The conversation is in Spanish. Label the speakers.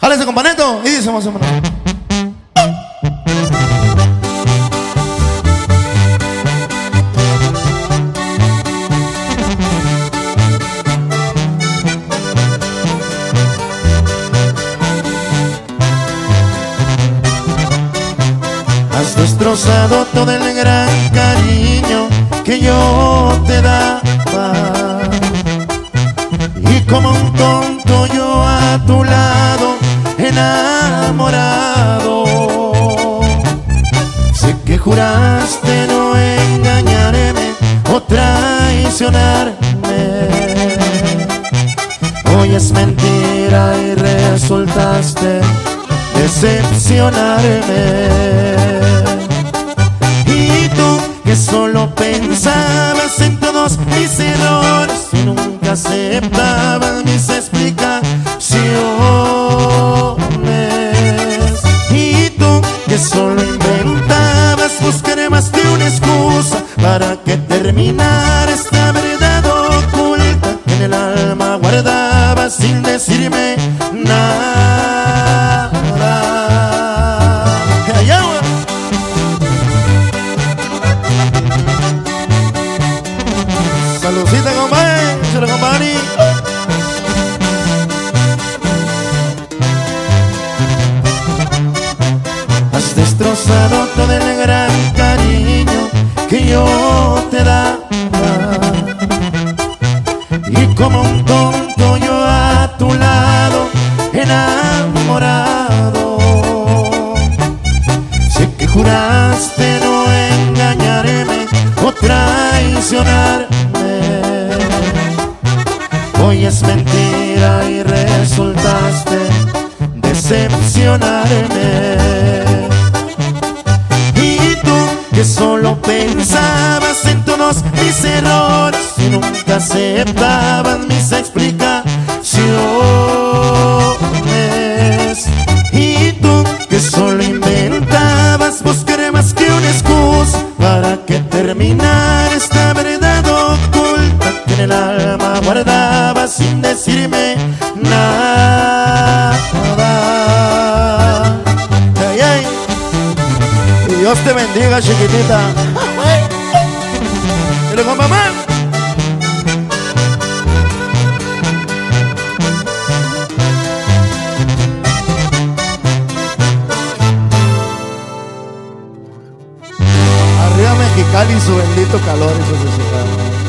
Speaker 1: Jálese, compañero. Y dice más o. Has destrozado todo el gran cariño que yo te daba. Y como un tonto yo a tu lado enamorado. Sé que juraste no engañarme o traicionarme. Hoy es mentira y resultaste decepcionarme. Y tú que solo pensabas en todos mis errores y nunca aceptabas mis explicaciones. Solo inventabas buscar más de una excusa para que terminara esta verdad oculta que en el alma guardaba sin decirme nada. Saludcita, compadre. Lo compadre. Destrozado todo el gran cariño que yo te daba. Y como un tonto yo a tu lado enamorado. Sé que juraste no engañarme o traicionarme. Hoy es mentira y resultaste decepcionarme. Que solo pensabas en todos mis errores y nunca aceptabas mis explicaciones. Y tú que solo inventabas buscar más que una excusa para que terminara esta verdad oculta que en el alma guardaba sin decirme nada. Te bendiga, chiquitita. Dile con mamá. Arriba Mexicali y su bendito calor y su